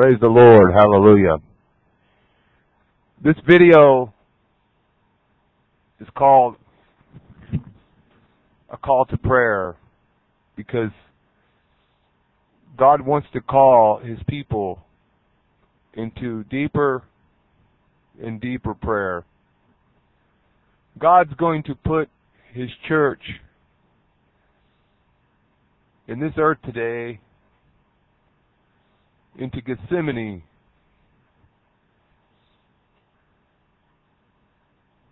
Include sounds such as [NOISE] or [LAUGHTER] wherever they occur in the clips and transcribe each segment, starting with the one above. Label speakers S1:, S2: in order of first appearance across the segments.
S1: Praise the Lord. Hallelujah. This video is called a call to prayer because God wants to call his people into deeper and deeper prayer. God's going to put his church in this earth today into Gethsemane.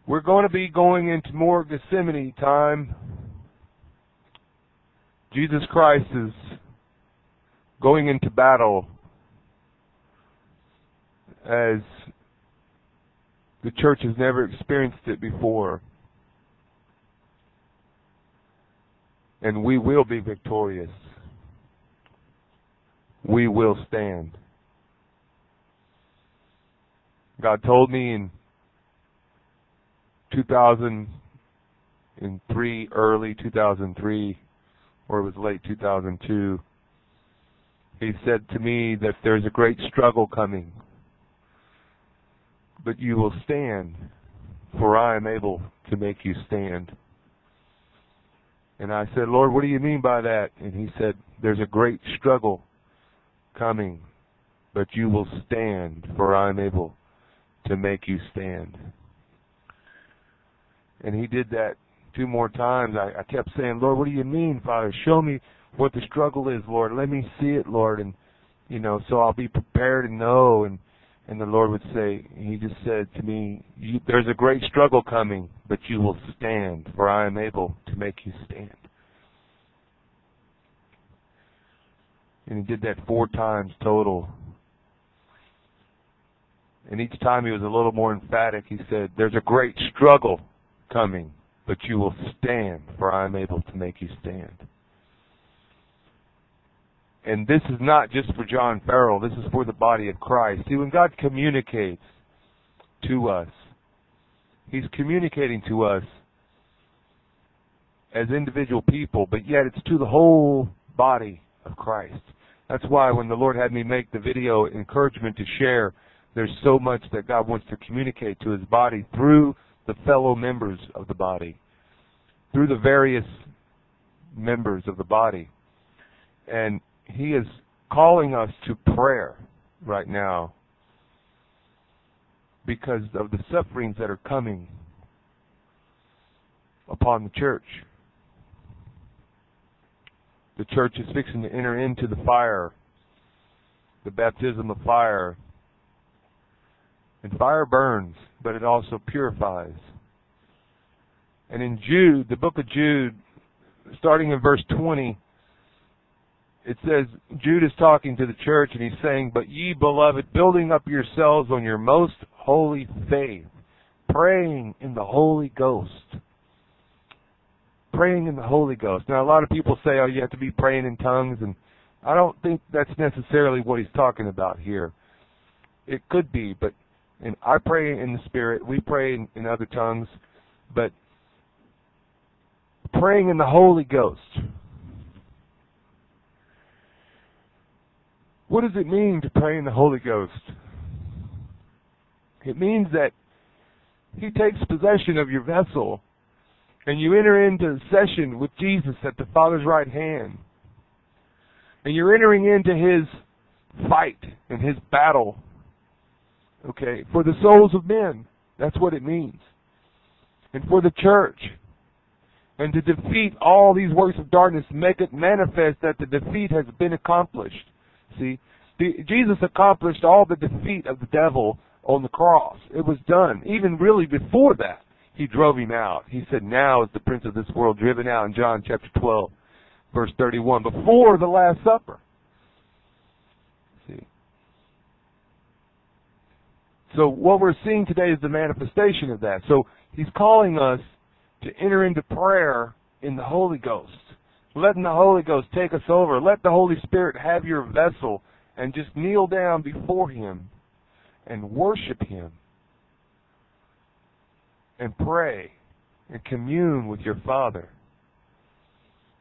S1: We're going to be going into more Gethsemane time. Jesus Christ is going into battle as the church has never experienced it before. And we will be victorious. We will stand. God told me in 2003, early 2003, or it was late 2002, He said to me that there's a great struggle coming but you will stand, for I am able to make you stand. And I said, Lord, what do you mean by that? And he said, There's a great struggle coming, but you will stand, for I am able to make you stand. And he did that two more times. I, I kept saying, Lord, what do you mean, Father? Show me what the struggle is, Lord. Let me see it, Lord. And, you know, so I'll be prepared and know. And, and the Lord would say, He just said to me, There's a great struggle coming, but you will stand, for I am able to make you stand. And He did that four times total. And each time He was a little more emphatic. He said, There's a great struggle coming, but you will stand, for I am able to make you stand. And this is not just for John Farrell, this is for the body of Christ. See, when God communicates to us, He's communicating to us as individual people, but yet it's to the whole body of Christ. That's why when the Lord had me make the video encouragement to share, there's so much that God wants to communicate to His body through the fellow members of the body, through the various members of the body. And he is calling us to prayer right now because of the sufferings that are coming upon the church. The church is fixing to enter into the fire, the baptism of fire. And fire burns, but it also purifies. And in Jude, the book of Jude, starting in verse 20, it says Jude is talking to the church and he's saying, But ye beloved, building up yourselves on your most holy faith, praying in the Holy Ghost. Praying in the Holy Ghost. Now a lot of people say, Oh, you have to be praying in tongues and I don't think that's necessarily what he's talking about here. It could be, but and I pray in the Spirit, we pray in, in other tongues, but praying in the Holy Ghost What does it mean to pray in the Holy Ghost? It means that He takes possession of your vessel and you enter into session with Jesus at the Father's right hand. And you're entering into His fight and His battle. Okay, for the souls of men. That's what it means. And for the church. And to defeat all these works of darkness, make it manifest that the defeat has been accomplished. See, the, Jesus accomplished all the defeat of the devil on the cross. It was done. Even really before that, he drove him out. He said, Now is the prince of this world driven out in John chapter 12, verse 31, before the Last Supper. See? So what we're seeing today is the manifestation of that. So he's calling us to enter into prayer in the Holy Ghost letting the Holy Ghost take us over. Let the Holy Spirit have your vessel and just kneel down before Him and worship Him and pray and commune with your Father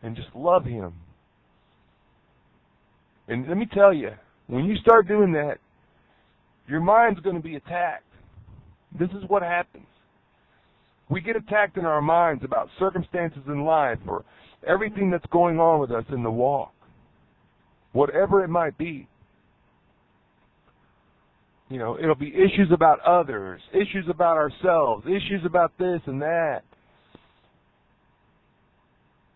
S1: and just love Him. And let me tell you, when you start doing that, your mind's going to be attacked. This is what happens. We get attacked in our minds about circumstances in life or everything that's going on with us in the walk, whatever it might be. You know, it'll be issues about others, issues about ourselves, issues about this and that.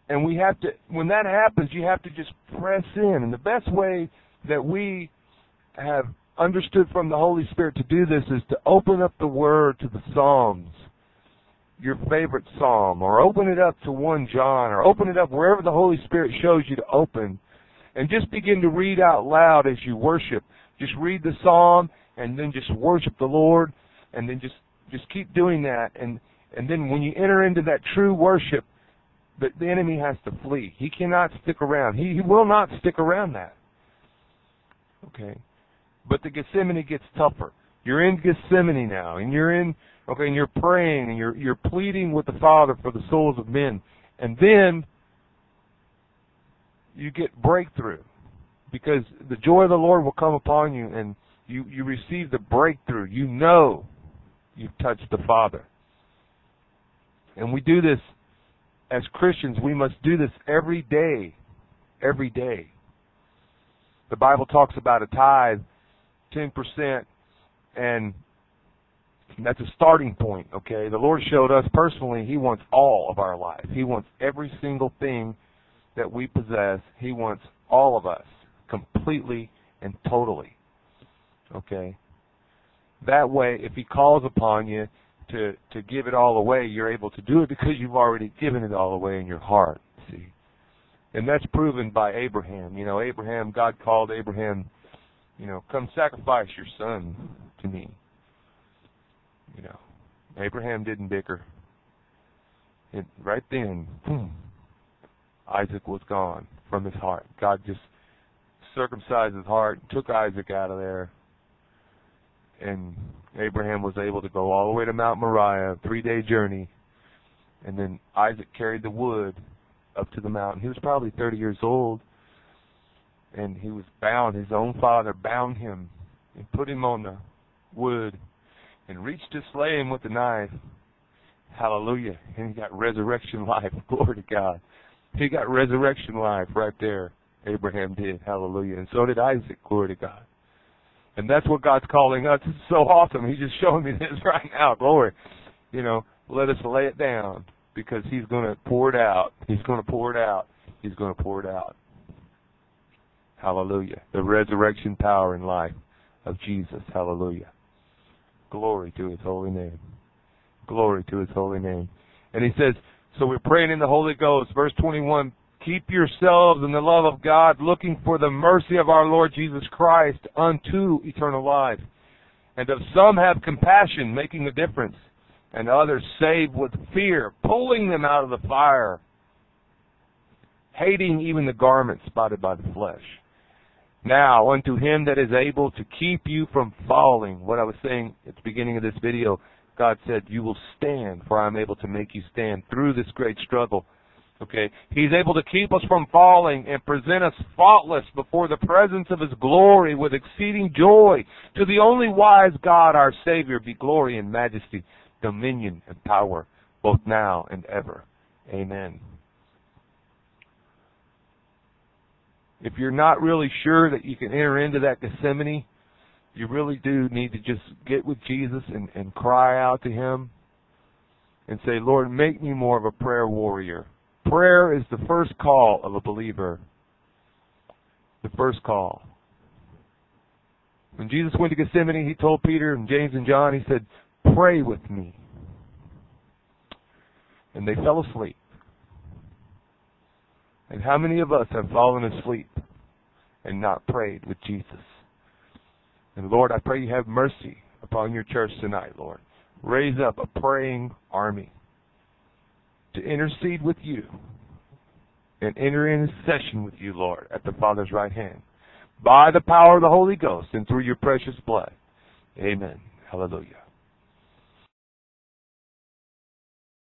S1: And we have to, when that happens, you have to just press in. And the best way that we have understood from the Holy Spirit to do this is to open up the Word to the Psalms, your favorite Psalm, or open it up to 1 John, or open it up wherever the Holy Spirit shows you to open, and just begin to read out loud as you worship. Just read the Psalm, and then just worship the Lord, and then just just keep doing that, and and then when you enter into that true worship, the, the enemy has to flee. He cannot stick around. He, he will not stick around that. Okay. But the Gethsemane gets tougher. You're in Gethsemane now, and you're in okay, and you're praying and you're you're pleading with the Father for the souls of men. And then you get breakthrough. Because the joy of the Lord will come upon you and you, you receive the breakthrough. You know you've touched the Father. And we do this as Christians, we must do this every day. Every day. The Bible talks about a tithe, 10%, and that's a starting point, okay? The Lord showed us personally He wants all of our life. He wants every single thing that we possess. He wants all of us, completely and totally. Okay? That way, if He calls upon you to, to give it all away, you're able to do it because you've already given it all away in your heart, see? And that's proven by Abraham. You know, Abraham, God called Abraham, you know, come sacrifice your son to me. You know, Abraham didn't bicker. And right then, boom, Isaac was gone from his heart. God just circumcised his heart, took Isaac out of there, and Abraham was able to go all the way to Mount Moriah, three day journey, and then Isaac carried the wood up to the mountain. He was probably 30 years old, and he was bound. His own father bound him and put him on the wood and reached to slay him with the knife. Hallelujah. And he got resurrection life. [LAUGHS] Glory to God. He got resurrection life right there. Abraham did. Hallelujah. And so did Isaac. Glory to God. And that's what God's calling us. Is [LAUGHS] so awesome. He's just showing me this [LAUGHS] right now. Glory. You know, let us lay it down because He's going to pour it out. He's going to pour it out. He's going to pour it out. Hallelujah. The resurrection power and life of Jesus. Hallelujah. Glory to His holy name. Glory to His holy name. And He says, so we're praying in the Holy Ghost. Verse 21, Keep yourselves in the love of God, looking for the mercy of our Lord Jesus Christ unto eternal life. And of some have compassion, making a difference, and others save with fear, pulling them out of the fire, hating even the garment spotted by the flesh. Now, unto him that is able to keep you from falling, what I was saying at the beginning of this video, God said, You will stand, for I am able to make you stand through this great struggle Okay? He's able to keep us from falling and present us faultless before the presence of His glory with exceeding joy. To the only wise God, our Savior, be glory and majesty, dominion and power, both now and ever. Amen. If you're not really sure that you can enter into that Gethsemane, you really do need to just get with Jesus and, and cry out to Him and say, Lord, make me more of a prayer warrior. Prayer is the first call of a believer. The first call. When Jesus went to Gethsemane, he told Peter and James and John, he said, Pray with me. And they fell asleep. And how many of us have fallen asleep and not prayed with Jesus? And Lord, I pray you have mercy upon your church tonight, Lord. Raise up a praying army to intercede with you and enter in session with you, Lord, at the Father's right hand. By the power of the Holy Ghost and through your precious blood. Amen. Hallelujah.